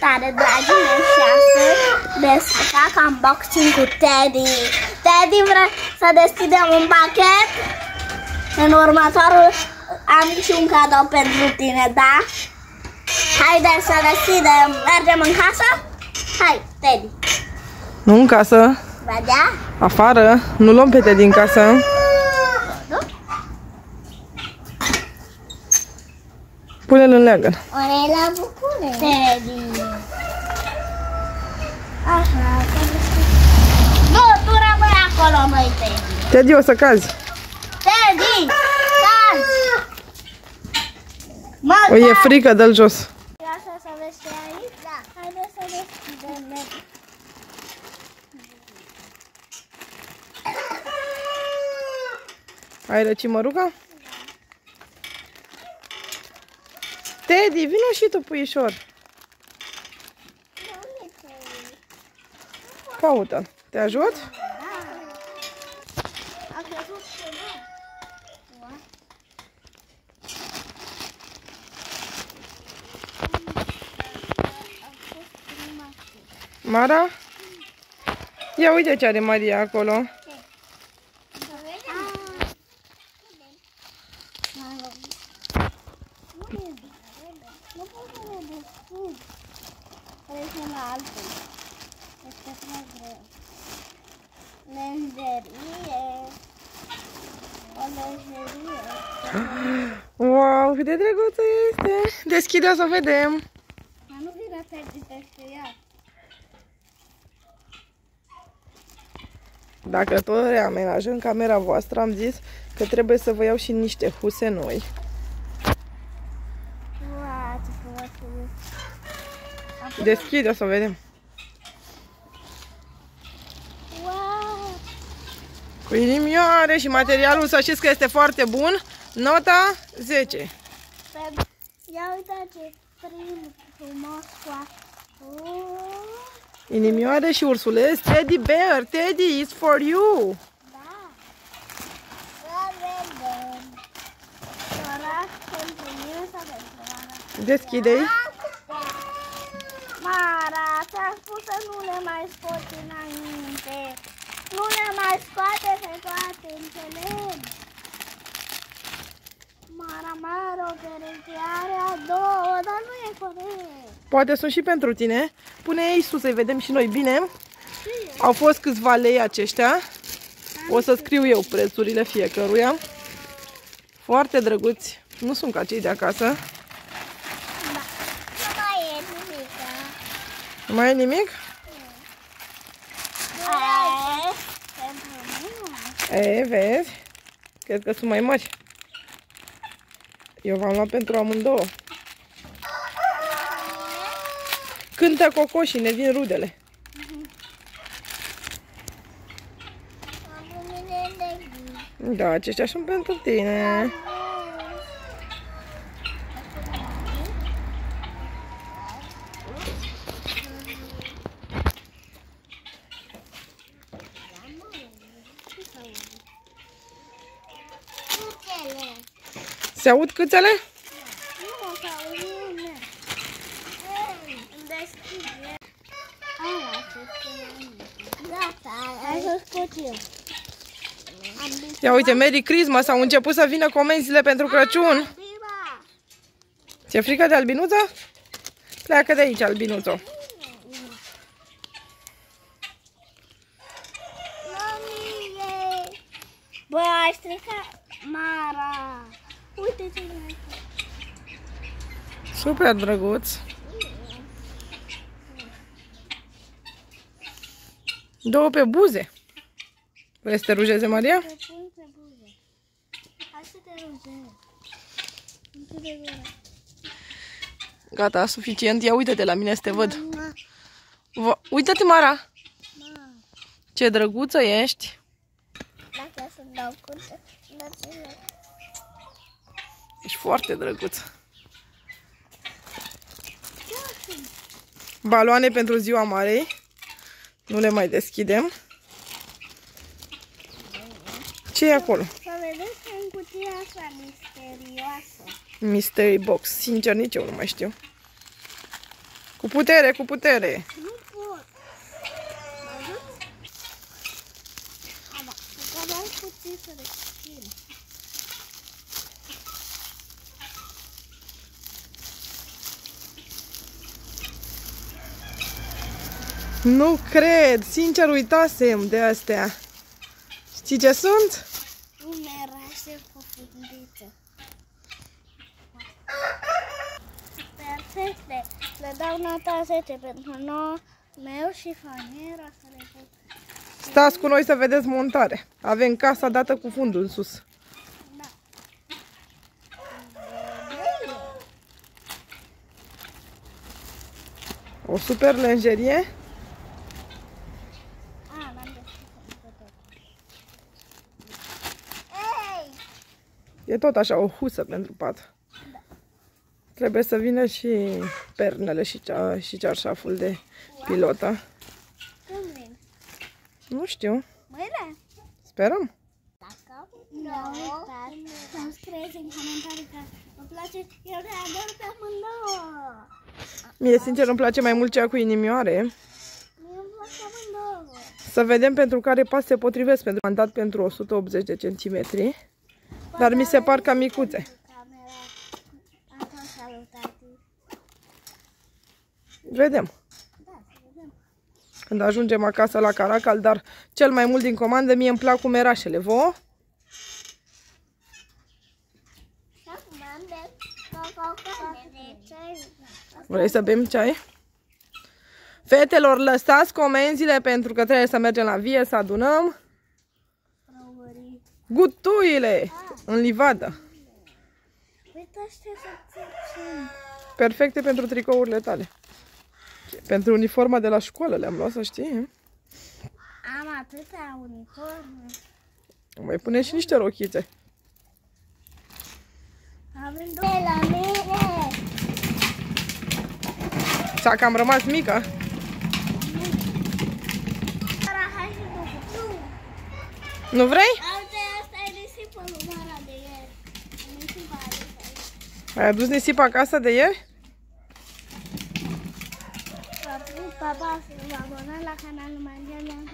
Salutare, dragii mei, și astăzi des fac unboxing cu Teddy. Teddy, vrei să deschidem un pachet? În următorul am și un cadou pentru tine, da? Haideți să deschidem. Mergem în casă? Hai, Teddy. Nu în casă, Vedea? afară. Nu luăm pete din casă. Nu? Pune-l în leagăn. Ore la bucure. Teddy. Așa, să deschidem. Nu, tu rămâi acolo, măi, Teddy. Teddy, o să cazi. Teddy! Cazi! Mă, O, e cazi! frică, dă-l jos. Lasă să vezi ce ai aici? Da. Haide să deschidem. Ai răci măruca? Teddy, vino și tu, puișor. Caută. Te ajut? A căzut ceva. Mara? Ia uite ce are Maria acolo. Nu pot să le deschid. Trecem la altul. Este prea greu. Lenjerie. O lenjerie. Wow, cât de drăguță este. Deschide o să vedem. Dar nu vine să peste ea. Dacă tot reamenajăm camera voastră, am zis că trebuie să vă iau și niște huse noi. Uau, ce frumos e. Deschide, o să vedem. Wow! Cu inimioare și materialul, să știți că este foarte bun. Nota 10. Pe- Ia uite ce prim frumos cu Oh, Inimioare și ursuleț. Teddy bear, Teddy, it's for you. Da. Să vedem. Oraș pentru mine să vedem. Mara. Deschide-i. Să nu le mai scoți înainte. Nu le mai scoate pe toate, înțelegi? Mara, Mara, o pereche are a două, dar nu e corect. Poate sunt și pentru tine. Pune ei sus să-i vedem și noi bine. Au fost câțiva lei aceștia. O să scriu eu prețurile fiecăruia. Foarte drăguți. Nu sunt ca cei de acasă. Da. Nu mai e nimic. Nu mai e nimic? Aia pentru mine. E, vezi? Cred că sunt mai mari. Eu v-am luat pentru amândouă. Cântă cocoșii, ne vin rudele. Pentru mine de Da, aceștia sunt pentru tine. Câtele. Se aud câțele? Nu o să auzim. Îmi deschide. Gata, hai să scot eu. Am bis- Ia uite, Merry Christmas, au început să vină comenzile pentru Crăciun. Biba. Ți-e frică de albinuță? Pleacă de aici, albinuțo. Bă, ai stricat Mara. Uite ce mai Super drăguț. Două pe buze. Vrei să te rujeze, Maria? Te pun pe buze. Hai să te rugăm. Închide gura. Gata, suficient. Ia uite-te la mine să te văd. Mama, Va- Uită-te, Mara! mama. Ce drăguță ești! Dacă să dau curte, dați-le. Ești foarte drăguț. Baloane pentru ziua marei. Nu le mai deschidem. ce e acolo? Să vedeți în cutia asta misterioasă. Mystery box. Sincer, nici eu nu mai știu. Cu putere, cu putere. Nu pot. Mă ajut? Ada, că mai puțin să respir. Nu cred, sincer uitasem de astea. Știi ce sunt? Umerașe cu fundiță. Perfecte. Le dau nota 10 pentru nou meu și faniera să le pun. Stați cu noi să vedeți montare. Avem casa dată cu fundul în sus. Da. O super lenjerie. A, l-am deschis. Ei! E tot așa o husă pentru pat. Trebuie să vină și pernele și, cea, și cearșaful de pilotă. Când vin? Nu știu. Mâine? Sperăm. Dacă nu uitați să scrieți în comentarii că vă place, eu le ador pe amândouă. Mie, sincer, îmi place mai mult cea cu inimioare. Mie îmi place amândouă. Să vedem pentru care pas se potrivesc. Pentru am dat pentru 180 de centimetri. Dar mi se par cam micuțe. Camera. Așa salutati. Vedem. Da, să vedem. Când ajungem acasă la Caracal, dar cel mai mult din comandă mie îmi plac cu merașele. Vouă? Și acum am de cococoane de ceai. Vrei să bem ceai? Fetelor, lăsați comenzile pentru că trebuie să mergem la vie, să adunăm Strawberry. gutuile în livadă. Uitați ce să țin. Perfecte pentru tricourile tale. Pentru uniforma de la școală le-am luat, să știi. Am atâtea uniforme. Mai pune și niște rochițe. Avem două. De la mine. Ți-a cam rămas mică? Sara, hai și tu. Nu. Nu vrei? Uite, asta e risipă lui Mara de ieri. Risipa adusă aici. Ai adus nisip acasă de ieri? Papa va a poner la canal mangiando en